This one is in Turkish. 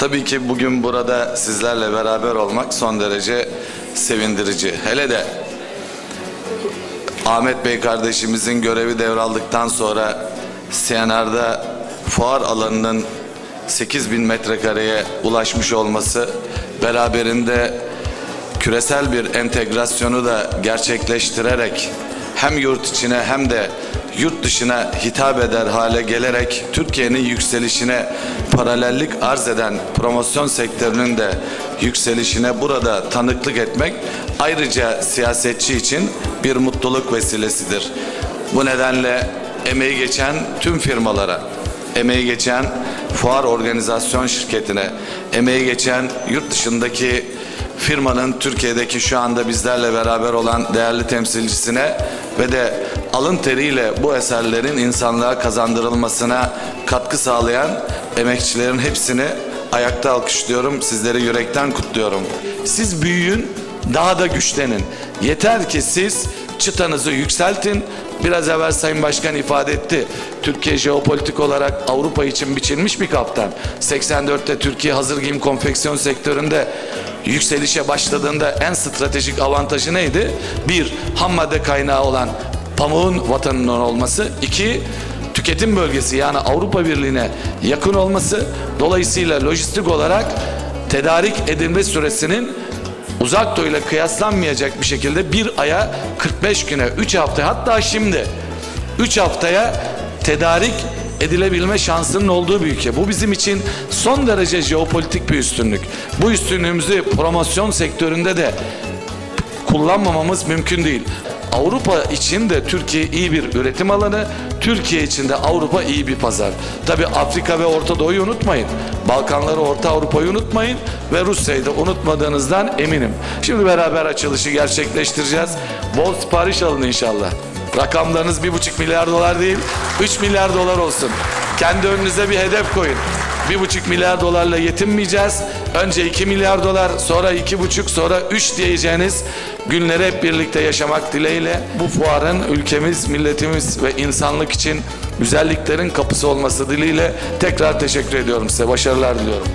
Tabii ki bugün burada sizlerle beraber olmak son derece sevindirici. Hele de Ahmet Bey kardeşimizin görevi devraldıktan sonra CNR'da fuar alanının 8000 metrekareye ulaşmış olması beraberinde küresel bir entegrasyonu da gerçekleştirerek hem yurt içine hem de yurt dışına hitap eder hale gelerek Türkiye'nin yükselişine paralellik arz eden promosyon sektörünün de yükselişine burada tanıklık etmek ayrıca siyasetçi için bir mutluluk vesilesidir. Bu nedenle emeği geçen tüm firmalara, emeği geçen fuar organizasyon şirketine, emeği geçen yurt dışındaki firmanın Türkiye'deki şu anda bizlerle beraber olan değerli temsilcisine ve de alın teriyle bu eserlerin insanlığa kazandırılmasına katkı sağlayan emekçilerin hepsini ayakta alkışlıyorum. Sizleri yürekten kutluyorum. Siz büyüyün, daha da güçlenin. Yeter ki siz çıtanızı yükseltin. Biraz evvel Sayın Başkan ifade etti. Türkiye jeopolitik olarak Avrupa için biçilmiş bir kaptan. 84'te Türkiye hazır giyim konfeksiyon sektöründe yükselişe başladığında en stratejik avantajı neydi? Bir, ham madde kaynağı olan pamuğun vatanının olması. iki tüketim bölgesi yani Avrupa Birliği'ne yakın olması. Dolayısıyla lojistik olarak tedarik edilme süresinin uzak doğuyla kıyaslanmayacak bir şekilde bir aya 45 güne 3 hafta hatta şimdi 3 haftaya tedarik edilebilme şansının olduğu bir ülke. Bu bizim için son derece jeopolitik bir üstünlük. Bu üstünlüğümüzü promosyon sektöründe de kullanmamamız mümkün değil. Avrupa için de Türkiye iyi bir üretim alanı, Türkiye için de Avrupa iyi bir pazar. Tabi Afrika ve Orta Doğu'yu unutmayın. Balkanları, Orta Avrupa'yı unutmayın ve Rusya'yı da unutmadığınızdan eminim. Şimdi beraber açılışı gerçekleştireceğiz. Bol sipariş alın inşallah. Rakamlarınız bir buçuk milyar dolar değil, 3 milyar dolar olsun. Kendi önünüze bir hedef koyun. Bir buçuk milyar dolarla yetinmeyeceğiz. Önce iki milyar dolar, sonra iki buçuk, sonra üç diyeceğiniz günleri hep birlikte yaşamak dileğiyle bu fuarın ülkemiz, milletimiz ve insanlık için güzelliklerin kapısı olması dileğiyle tekrar teşekkür ediyorum size. Başarılar diliyorum.